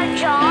John.